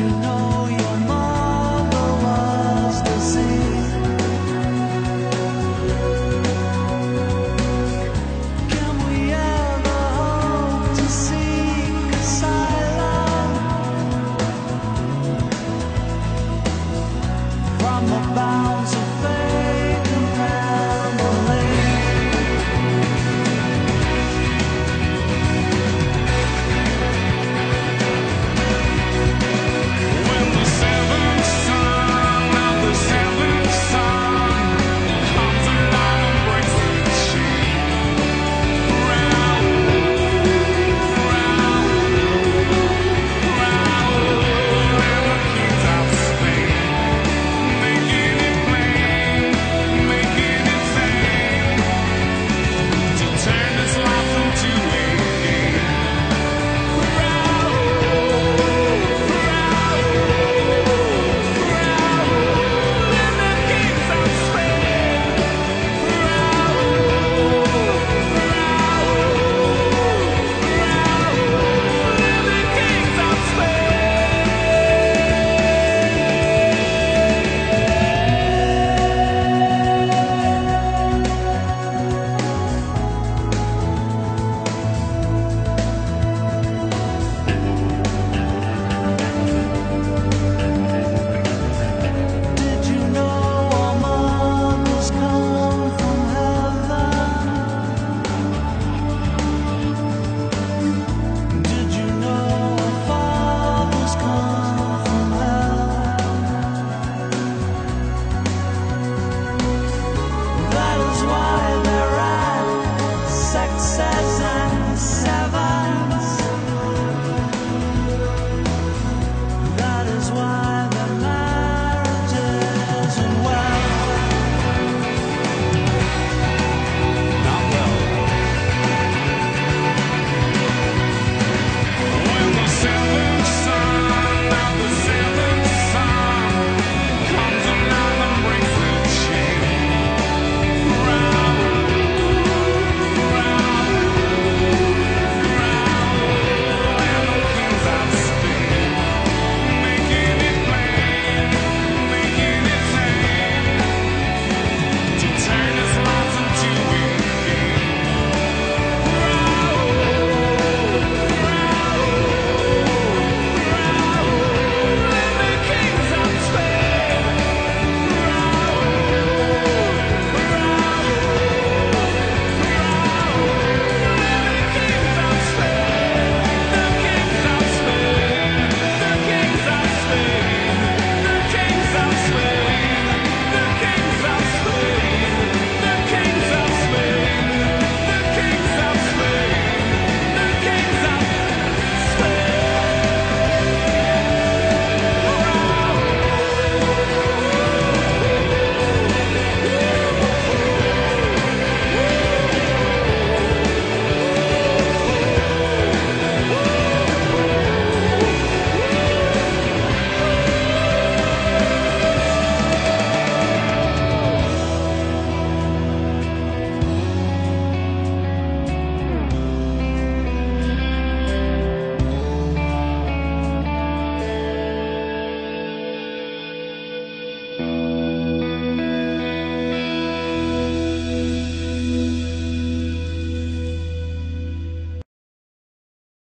you know.